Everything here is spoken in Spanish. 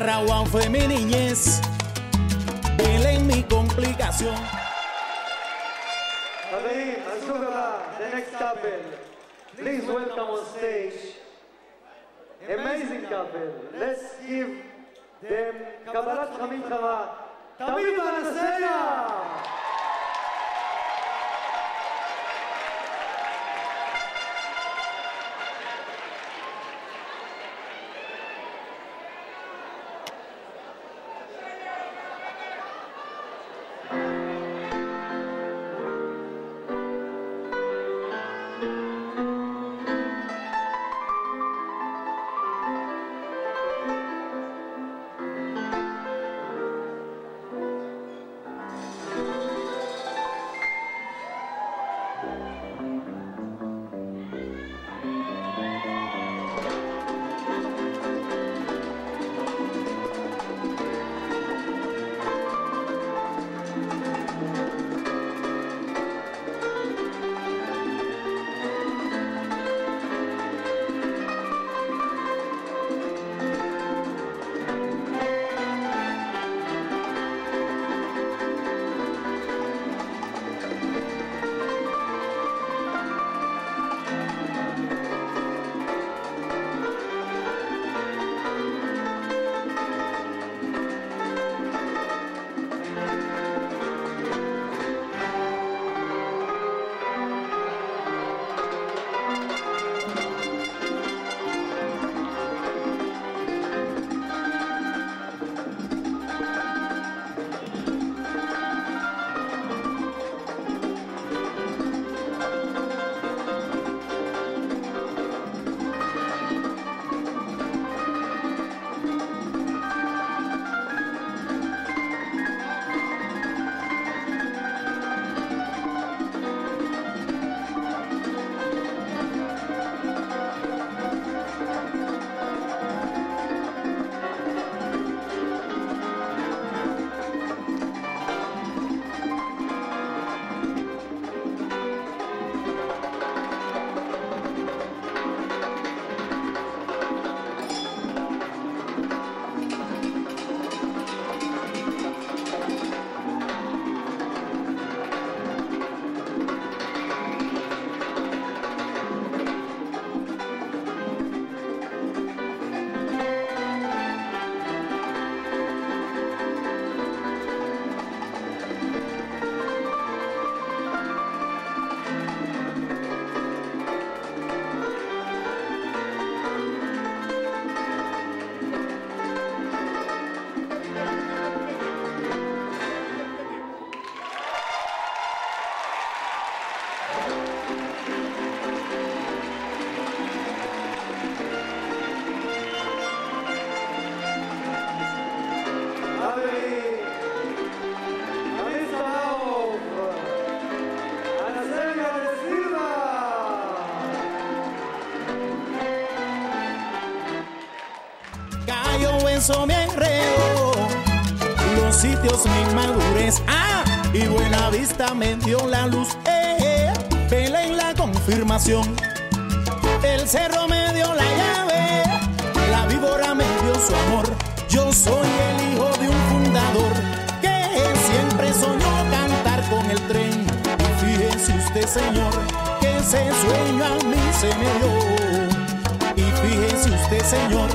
Carraguán fue mi niñez, mi complicación. The next couple. Please welcome on stage. Amazing couple. Let's give them Kabbalat Chamim Kama. Tamim Anaseya! Eso me enredo, los sitios mi madurez. Ah, y buena vista me dio la luz. Eh, Belén la confirmación. El cerro me dio la llave, la víbora me dio su amor. Yo soy el hijo de un fundador que siempre soñó cantar con el tren. Y fíjese usted, señor, que ese sueño a mí se me dio. Y fíjese usted, señor,